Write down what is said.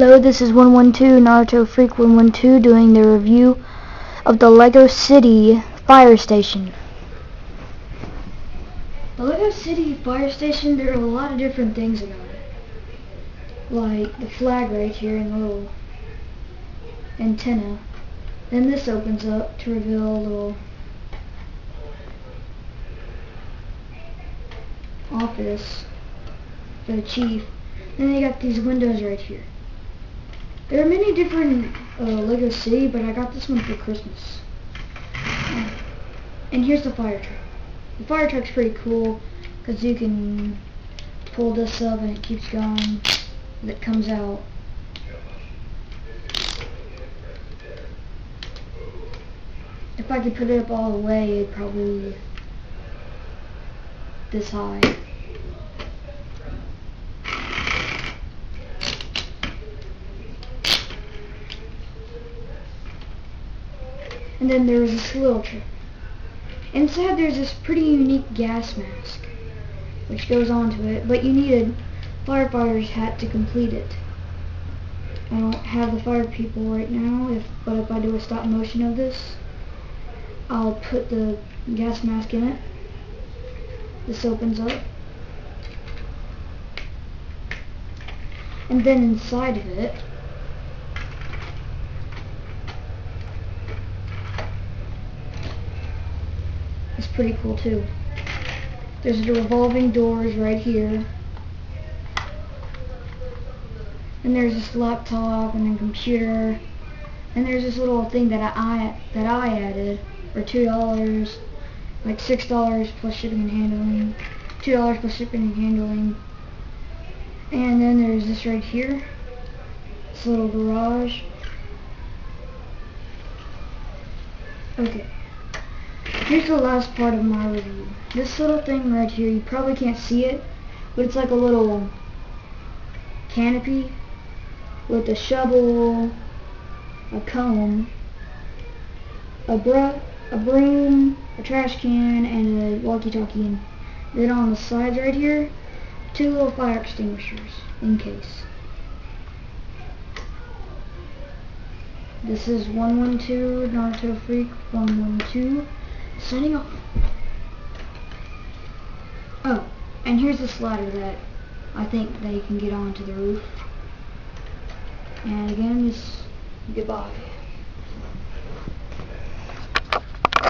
Hello, this is 112 Naruto Freak 112 doing the review of the Lego City Fire Station. The Lego City Fire Station, there are a lot of different things about it. Like the flag right here and the little antenna. Then this opens up to reveal a little office for the chief. Then they got these windows right here. There are many different uh, Lego City, but I got this one for Christmas. And here's the fire truck. The fire truck's pretty cool because you can pull this up and it keeps going. And it comes out. If I could put it up all the way, it'd probably this high. And then there's this little trick. Inside there's this pretty unique gas mask, which goes onto it, but you need a firefighter's hat to complete it. I don't have the fire people right now, if but if I do a stop motion of this, I'll put the gas mask in it. This opens up. And then inside of it, It's pretty cool too. There's the revolving doors right here. And there's this laptop and then computer. And there's this little thing that I that I added for two dollars, like six dollars plus shipping and handling, two dollars plus shipping and handling. And then there's this right here, this little garage. Okay. Here's the last part of my review. This little thing right here, you probably can't see it, but it's like a little canopy with a shovel, a comb, a brush, a broom, a trash can, and a walkie-talkie. then on the sides right here, two little fire extinguishers in case. This is 112 Naruto Freak 112 signing off. Oh, and here's this ladder that I think they can get onto the roof. And again, this goodbye.